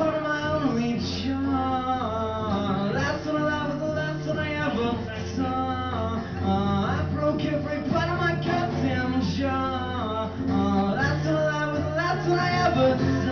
part of my only charm. Last one alive was, the last one I ever saw. Uh, I broke every part of my goddamn jaw. Uh, that's what I was, last one I ever saw.